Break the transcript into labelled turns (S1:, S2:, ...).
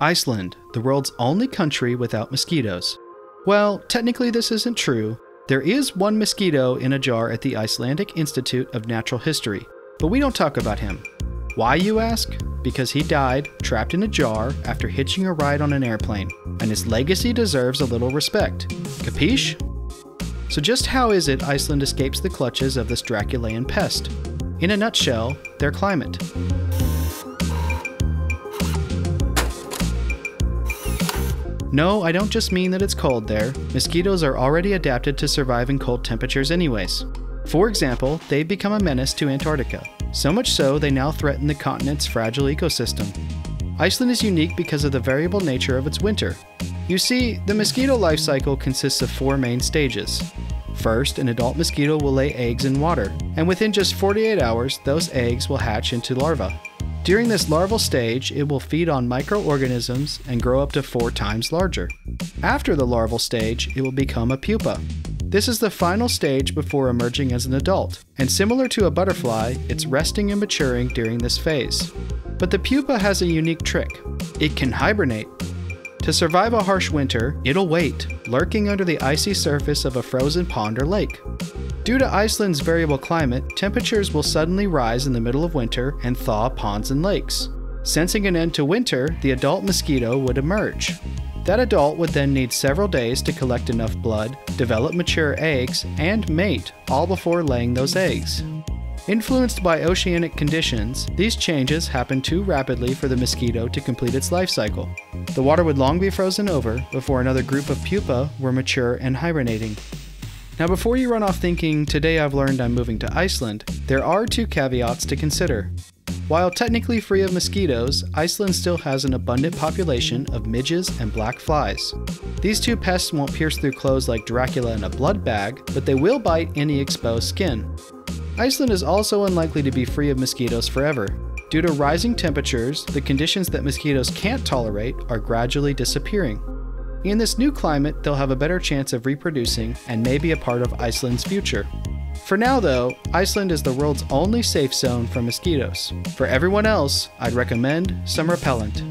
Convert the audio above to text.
S1: Iceland, the world's only country without mosquitoes. Well, technically, this isn't true. There is one mosquito in a jar at the Icelandic Institute of Natural History, but we don't talk about him. Why, you ask? Because he died trapped in a jar after hitching a ride on an airplane, and his legacy deserves a little respect. Capiche? So, just how is it Iceland escapes the clutches of this Draculaean pest? In a nutshell, their climate. No, I don't just mean that it's cold there. Mosquitoes are already adapted to survive in cold temperatures, anyways. For example, they've become a menace to Antarctica, so much so they now threaten the continent's fragile ecosystem. Iceland is unique because of the variable nature of its winter. You see, the mosquito life cycle consists of four main stages. First, an adult mosquito will lay eggs in water, and within just 48 hours, those eggs will hatch into larvae. During this larval stage, it will feed on microorganisms and grow up to four times larger. After the larval stage, it will become a pupa. This is the final stage before emerging as an adult, and similar to a butterfly, it's resting and maturing during this phase. But the pupa has a unique trick it can hibernate. To survive a harsh winter, it'll wait, lurking under the icy surface of a frozen pond or lake. Due to Iceland's variable climate, temperatures will suddenly rise in the middle of winter and thaw ponds and lakes. Sensing an end to winter, the adult mosquito would emerge. That adult would then need several days to collect enough blood, develop mature eggs, and mate, all before laying those eggs. Influenced by oceanic conditions, these changes happen too rapidly for the mosquito to complete its life cycle. The water would long be frozen over before another group of pupa were mature and hibernating. Now, before you run off thinking, today I've learned I'm moving to Iceland, there are two caveats to consider. While technically free of mosquitoes, Iceland still has an abundant population of midges and black flies. These two pests won't pierce through clothes like Dracula in a blood bag, but they will bite any exposed skin. Iceland is also unlikely to be free of mosquitoes forever. Due to rising temperatures, the conditions that mosquitoes can't tolerate are gradually disappearing. In this new climate, they'll have a better chance of reproducing and may be a part of Iceland's future. For now, though, Iceland is the world's only safe zone for mosquitoes. For everyone else, I'd recommend some repellent.